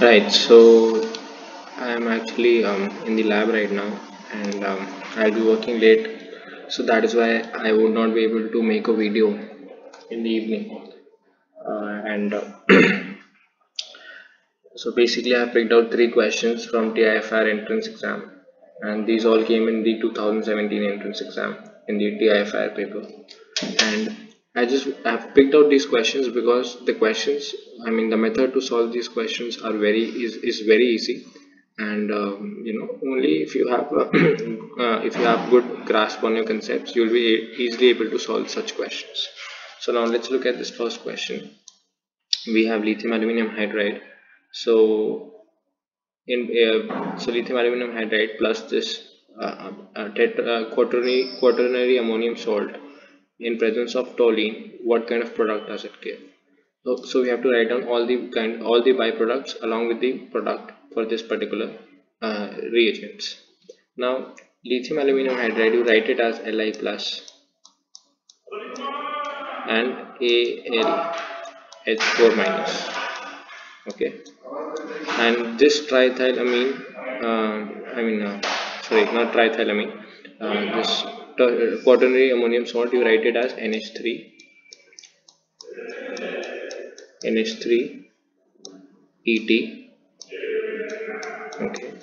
Right, so I'm actually um, in the lab right now and um, I'll be working late, so that is why I would not be able to make a video in the evening. Uh, and uh, so basically, I picked out three questions from TIFR entrance exam, and these all came in the 2017 entrance exam in the TIFR paper. And I just have picked out these questions because the questions, I mean, the method to solve these questions are very is is very easy, and um, you know only if you have uh, if you have good grasp on your concepts, you'll be easily able to solve such questions. So now let's look at this first question. We have lithium aluminum hydride. So in uh, so lithium aluminum hydride plus this uh, uh, tetra, quaternary quaternary ammonium salt in presence of toluene what kind of product does it give? So, so we have to write down all the kind all the byproducts along with the product for this particular uh, reagents. Now lithium aluminum hydride you write it as Li plus and Al H4 minus. Okay? And this triethylamine uh, I mean uh, sorry not triethylamine uh, this quaternary ammonium salt you write it as NH3 NH3 ET okay.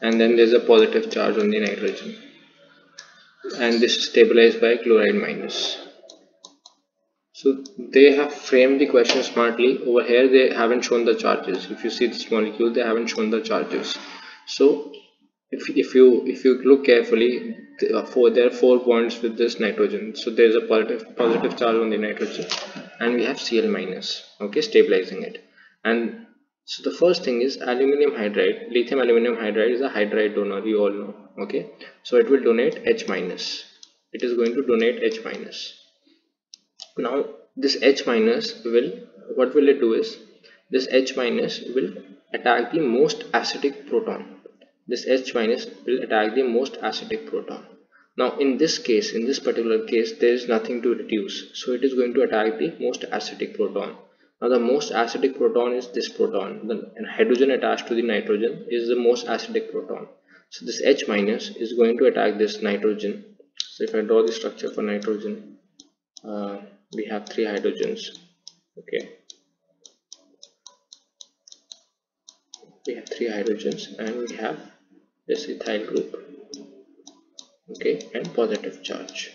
And then there's a positive charge on the nitrogen. And this is stabilized by chloride minus. So they have framed the question smartly. Over here they haven't shown the charges. If you see this molecule they haven't shown the charges. So if, if you if you look carefully uh, four, there are four bonds with this nitrogen. So there is a positive positive charge on the nitrogen. And we have Cl minus okay stabilizing it. And so the first thing is aluminum hydride. Lithium aluminum hydride is a hydride donor you all know okay? So it will donate H minus. It is going to donate H minus. Now this H minus will what will it do is this H minus will attack the most acidic proton this H minus will attack the most acidic proton. Now in this case, in this particular case, there is nothing to reduce. So it is going to attack the most acidic proton. Now the most acidic proton is this proton. The hydrogen attached to the nitrogen is the most acidic proton. So this H minus is going to attack this nitrogen. So if I draw the structure for nitrogen, uh, we have three hydrogens. Okay. We have three hydrogens and we have this ethyl group. Okay and positive charge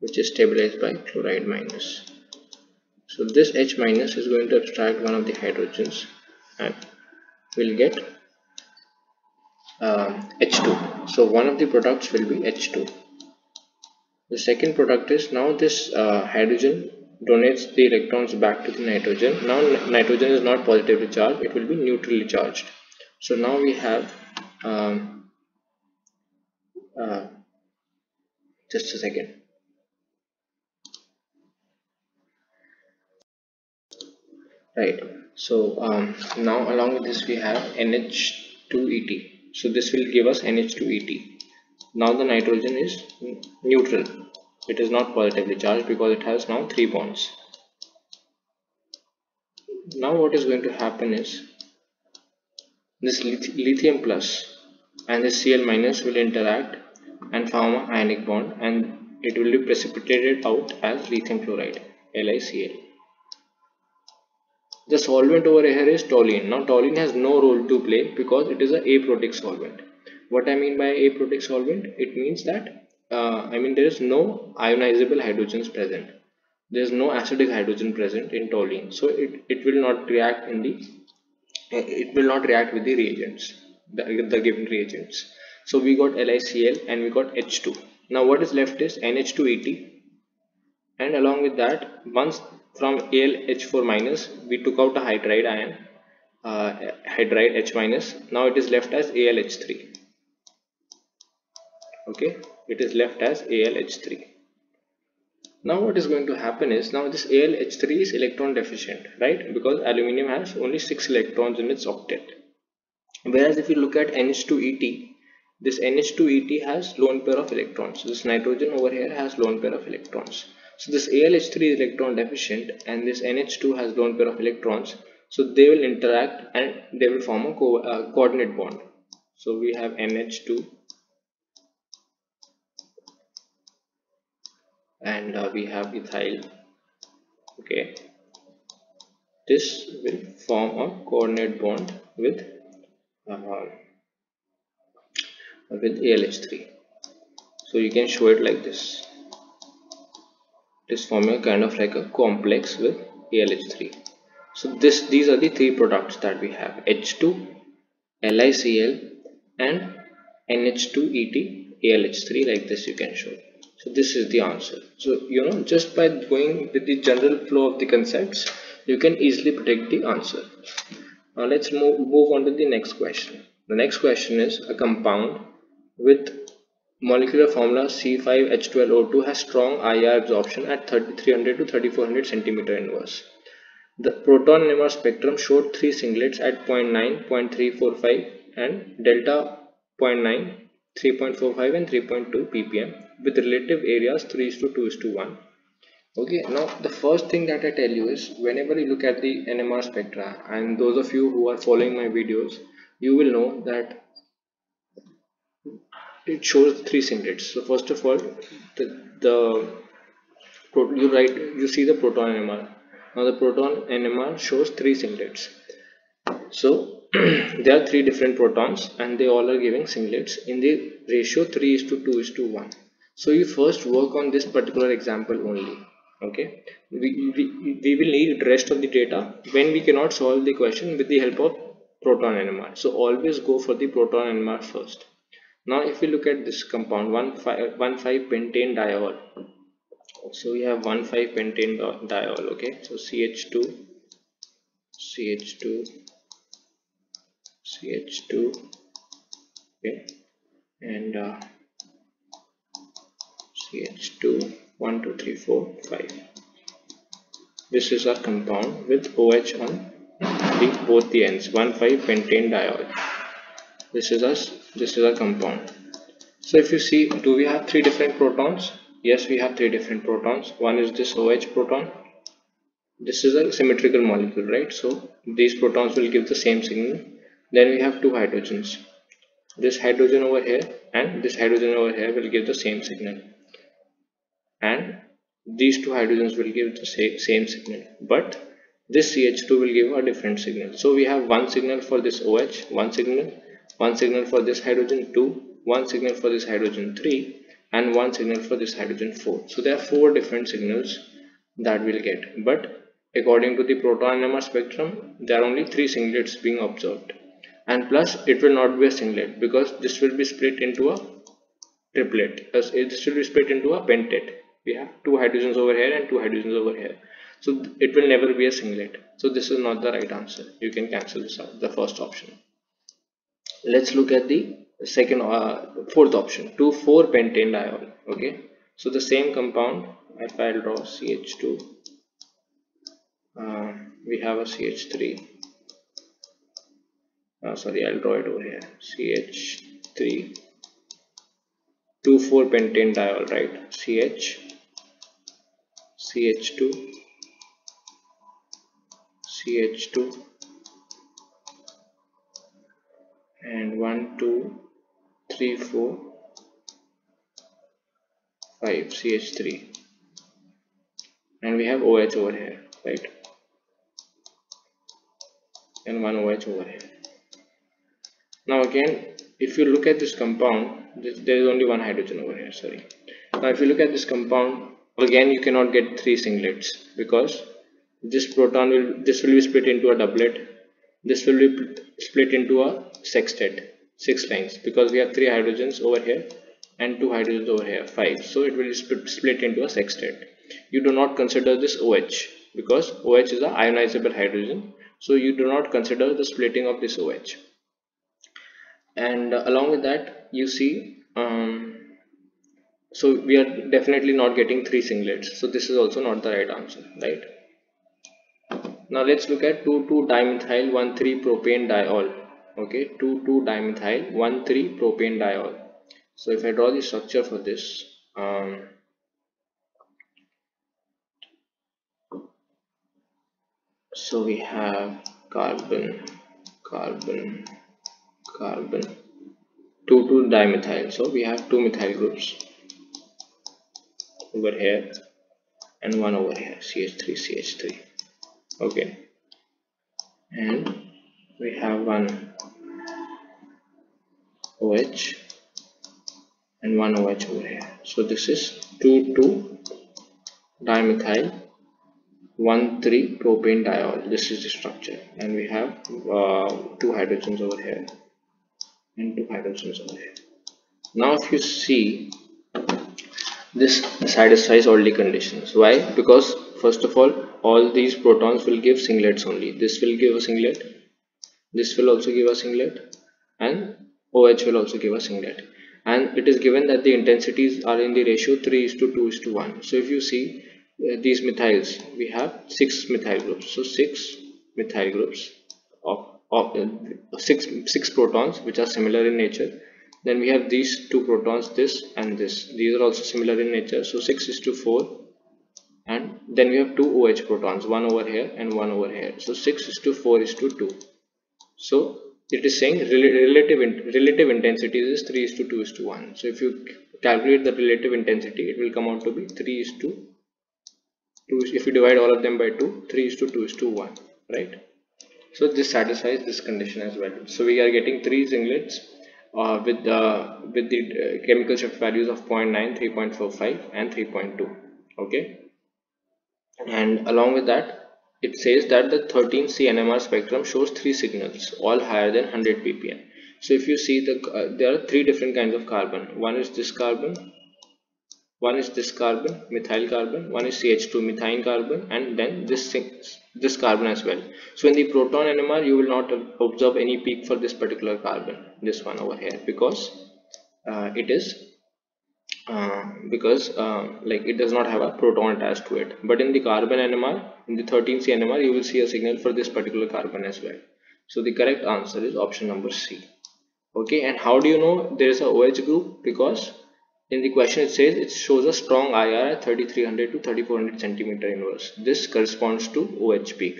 which is stabilized by chloride minus. So this H minus is going to abstract one of the hydrogens and we'll get uh, H2 so one of the products will be H2 the second product is now this uh, hydrogen donates the electrons back to the nitrogen. Now nitrogen is not positively charged it will be neutrally charged so now we have um, uh, just a second. Right. So um, now along with this we have NH2ET so this will give us NH2ET now the nitrogen is neutral. It is not positively charged because it has now three bonds. Now what is going to happen is this lithium plus and this Cl minus will interact and form an ionic bond and it will be precipitated out as lithium chloride LiCl. The solvent over here is toluene. Now toluene has no role to play because it is a aprotic solvent. What I mean by aprotic solvent? It means that uh, I mean there is no ionizable hydrogens present. There is no acidic hydrogen present in toluene. So it, it will not react in the it will not react with the reagents the, the given reagents. So we got LiCl and we got H2 now what is left is NH2ET and along with that once from AlH4 minus we took out a hydride ion uh, hydride H minus. Now it is left as AlH3 okay? It is left as AlH3 now what is going to happen is now this AlH3 is electron deficient right? Because aluminium has only 6 electrons in its octet. Whereas if you look at NH2ET this NH2ET has lone pair of electrons. This nitrogen over here has lone pair of electrons. So this AlH3 is electron deficient and this NH2 has lone pair of electrons. So they will interact and they will form a co uh, coordinate bond. So we have NH2 and uh, we have ethyl. Okay. This will form a coordinate bond with uh, with ALH3 so you can show it like this. This forming a kind of like a complex with ALH3 so this these are the three products that we have. H2 LiCl and NH2ET ALH3 like this you can show so this is the answer. So you know just by going with the general flow of the concepts you can easily predict the answer. Now let's move, move on to the next question. The next question is a compound with molecular formula C5H12O2 has strong IR absorption at 3300 to 3400 centimeter inverse. The proton NMR spectrum showed three singlets at 0.9, 0.345 and delta 0.9 3.45 and 3.2 ppm with relative areas 3 is to 2 is to 1 okay now the first thing that i tell you is whenever you look at the nmr spectra and those of you who are following my videos you will know that it shows three singlets so first of all the, the you write you see the proton nmr now the proton nmr shows three singlets so there are three different protons and they all are giving singlets in the ratio 3 is to 2 is to 1 so you first work on this particular example only okay? We, we, we will need rest of the data when we cannot solve the question with the help of proton NMR. So always go for the proton NMR first. Now if we look at this compound 1,5 one, pentane diol. So we have 1,5 pentane diol okay? So CH2 CH2 ch2 okay? And uh, ch2 1 2 3 4 5 this is our compound with OH on the both the ends. 1 5 pentane diol. This is us this is our compound. So if you see do we have three different protons? Yes we have three different protons. One is this OH proton. This is a symmetrical molecule right? So these protons will give the same signal. Then we have two hydrogens. This hydrogen over here and this hydrogen over here will give the same signal and these two hydrogens will give the same signal. But this CH2 will give a different signal. So we have one signal for this OH one signal one signal for this hydrogen 2 one signal for this hydrogen 3 and one signal for this hydrogen 4 so there are four different signals that we'll get. But according to the proton NMR spectrum there are only three singlets being observed. And plus it will not be a singlet because this will be split into a triplet. As this will be split into a pentate we have two hydrogens over here and two hydrogens over here. So it will never be a singlet. So this is not the right answer. You can cancel this out the first option. Let's look at the second uh, fourth option. 2 4 pentane diol okay? So the same compound if i'll draw ch2 uh, we have a ch3 uh, sorry I'll draw it over here. CH3 2,4 pentane diol right? CH CH2 CH2 and 1 2 3 4 5 CH3 and we have OH over here right? And one OH over here. Now again if you look at this compound this, there is only one hydrogen over here sorry. Now if you look at this compound again you cannot get three singlets because this proton will this will be split into a doublet. This will be split into a sextet six lines because we have three hydrogens over here and two hydrogens over here five. So it will split, split into a sextet. You do not consider this OH because OH is a ionizable hydrogen. So you do not consider the splitting of this OH and along with that you see um, so we are definitely not getting three singlets. So this is also not the right answer right? Now let's look at 2,2 dimethyl 1,3 propane diol. Okay 2,2 dimethyl 1,3 propane diol. So if I draw the structure for this um, so we have carbon carbon carbon 2 2 dimethyl. So we have two methyl groups over here and one over here ch3 ch3 okay. And we have one OH and one OH over here. So this is 2 2 dimethyl 1 3 propane diol. This is the structure. And we have uh, two hydrogens over here and two hydrogens over here. Now if you see this satisfies all the conditions. Why? Because first of all all these protons will give singlets only. This will give a singlet this will also give a singlet and OH will also give a singlet. And it is given that the intensities are in the ratio 3 is to 2 is to 1 so if you see uh, these methyls we have six methyl groups. So six methyl groups of, of uh, six six protons which are similar in nature then we have these two protons this and this. These are also similar in nature. So 6 is to 4 and then we have two OH protons one over here and one over here. So 6 is to 4 is to 2 so it is saying relative relative intensity is 3 is to 2 is to 1 so if you calculate the relative intensity it will come out to be 3 is to 2 if you divide all of them by 2 3 is to 2 is to 1 right? So this satisfies this condition as well. So we are getting three singlets uh, with the with the uh, chemical shift values of 0.9 3.45 and 3.2 okay? And along with that it says that the 13C NMR spectrum shows three signals all higher than 100 ppm so if you see the uh, there are three different kinds of carbon. One is this carbon one is this carbon methyl carbon one is ch2 methine carbon and then this this carbon as well. So in the proton nmr you will not observe any peak for this particular carbon this one over here because uh, it is uh, because uh, like it does not have a proton attached to it but in the carbon nmr in the 13c nmr you will see a signal for this particular carbon as well so the correct answer is option number c okay and how do you know there is a oh group because in the question it says it shows a strong IR at 3300 to 3400 centimeter inverse. This corresponds to OH peak.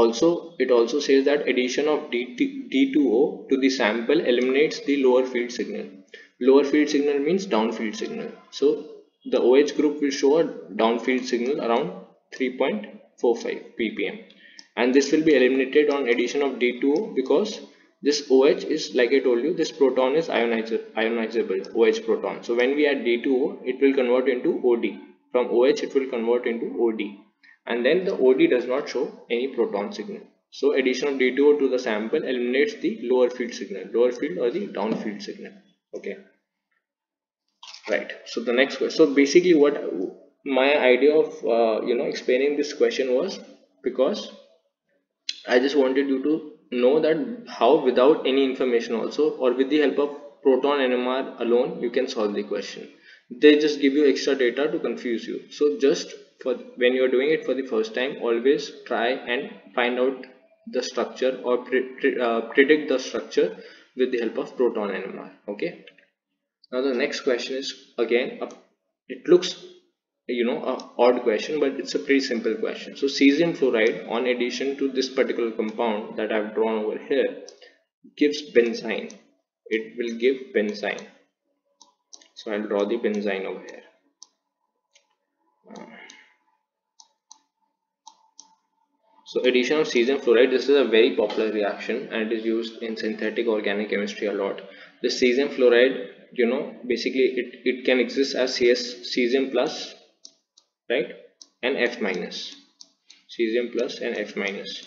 Also, it also says that addition of D2O to the sample eliminates the lower field signal. Lower field signal means downfield signal. So, the OH group will show a downfield signal around 3.45 ppm and this will be eliminated on addition of D2O because this OH is like I told you this proton is ionizable ionizable OH proton so when we add D2O it will convert into OD from OH it will convert into OD and then the OD does not show any proton signal. So addition of D2O to the sample eliminates the lower field signal. Lower field or the downfield signal. Okay. Right. So the next question so basically what my idea of uh, you know explaining this question was because I just wanted you to know that how without any information also or with the help of proton NMR alone you can solve the question. They just give you extra data to confuse you. So just for when you are doing it for the first time always try and find out the structure or pre pre uh, predict the structure with the help of proton NMR okay? Now the next question is again it looks you know a odd question but it's a pretty simple question. So cesium fluoride on addition to this particular compound that I've drawn over here gives benzene it will give benzene so I'll draw the benzene over here so addition of cesium fluoride this is a very popular reaction and it is used in synthetic organic chemistry a lot. The cesium fluoride you know basically it, it can exist as CS cesium plus right and F minus. Cesium plus and F minus.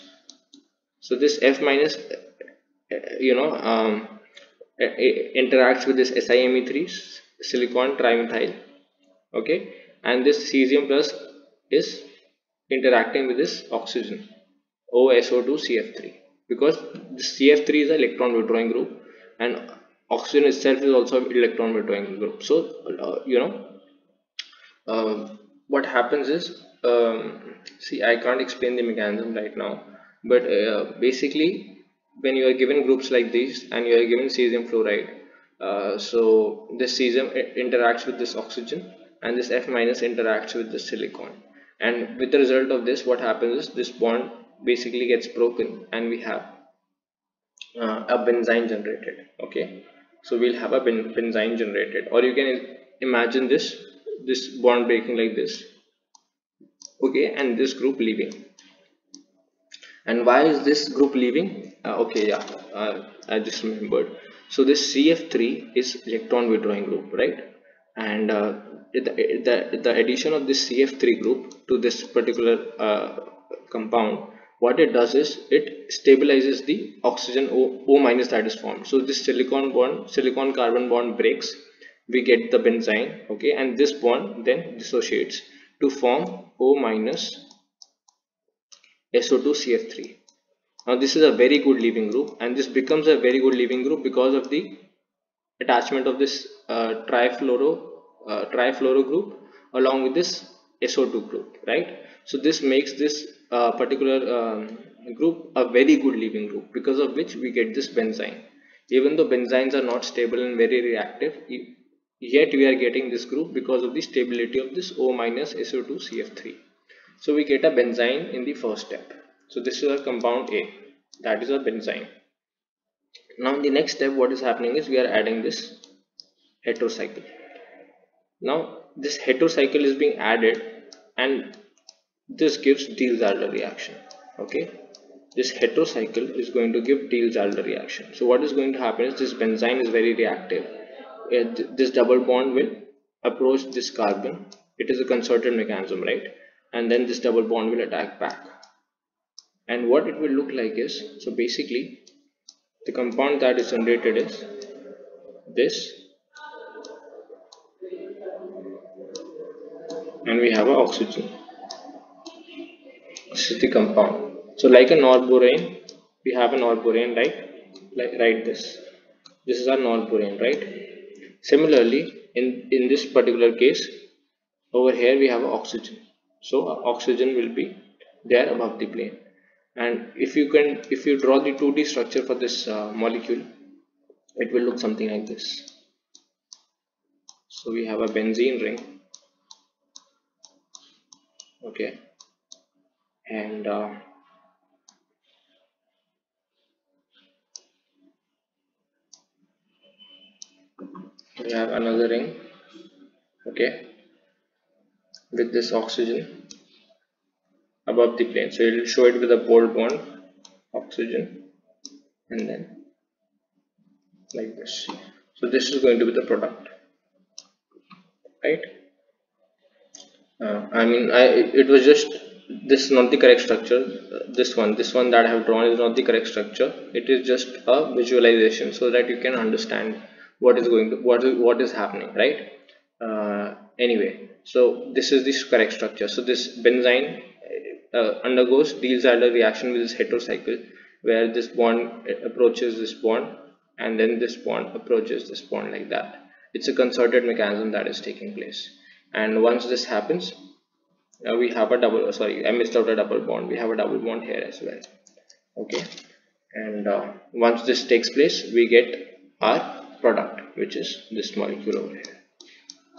So this F minus you know um, interacts with this SiMe3 silicon trimethyl okay? And this cesium plus is interacting with this oxygen OSO2 CF3 because the CF3 is an electron withdrawing group and oxygen itself is also an electron withdrawing group. So uh, you know uh, what happens is um, see I can't explain the mechanism right now but uh, basically when you are given groups like these and you are given cesium fluoride uh, so this cesium interacts with this oxygen and this F minus interacts with the silicon and with the result of this what happens is this bond basically gets broken and we have uh, a benzene generated okay? So we'll have a ben benzene generated. Or you can imagine this this bond breaking like this okay? And this group leaving. And why is this group leaving? Uh, okay yeah uh, I just remembered. So this CF3 is electron withdrawing group right? And uh, the, the, addition of this CF3 group to this particular uh, compound what it does is it stabilizes the oxygen O, o minus that is formed. So this silicon bond silicon carbon bond breaks we get the benzene okay and this bond then dissociates to form O minus SO2 CF3 now this is a very good leaving group and this becomes a very good leaving group because of the attachment of this uh, trifluoro uh, trifluoro group along with this SO2 group right? So this makes this uh, particular um, group a very good leaving group because of which we get this benzene even though benzenes are not stable and very reactive yet we are getting this group because of the stability of this O minus SO2 CF3 so we get a benzene in the first step. So this is our compound A. That is our benzene now in the next step what is happening is we are adding this heterocycle now this heterocycle is being added and this gives Diels-Alder reaction okay? This heterocycle is going to give Diels-Alder reaction. So what is going to happen is this benzene is very reactive. Uh, this double bond will approach this carbon. It is a concerted mechanism right? And then this double bond will attack back. And what it will look like is so basically the compound that is generated is this and we have an oxygen this is the compound. So like a norborane we have a norborane right like write this. This is our norborane right? Similarly in in this particular case over here we have oxygen. So oxygen will be there above the plane. And if you can if you draw the 2d structure for this uh, molecule it will look something like this. So we have a benzene ring okay. And uh, we have another ring. Okay. With this oxygen above the plane. So it will show it with a bold bond oxygen and then like this. So this is going to be the product. Right uh, I mean I it was just this is not the correct structure this one. This one that I have drawn is not the correct structure. It is just a visualization so that you can understand what is going to what is what is happening right? Uh, anyway so this is the correct structure. So this benzene uh, undergoes Diels-Alder reaction with this heterocycle where this bond approaches this bond and then this bond approaches this bond like that. It's a concerted mechanism that is taking place and once this happens now we have a double sorry I missed out a double bond. We have a double bond here as well. Okay? And uh, once this takes place we get our product which is this molecule over here.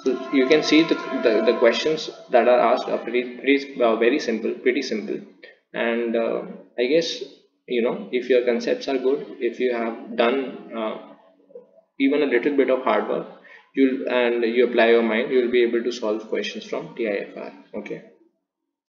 So you can see the, the, the questions that are asked are pretty, pretty uh, very simple pretty simple. And uh, I guess you know if your concepts are good if you have done uh, even a little bit of hard work you'll and you apply your mind you'll be able to solve questions from TIFR okay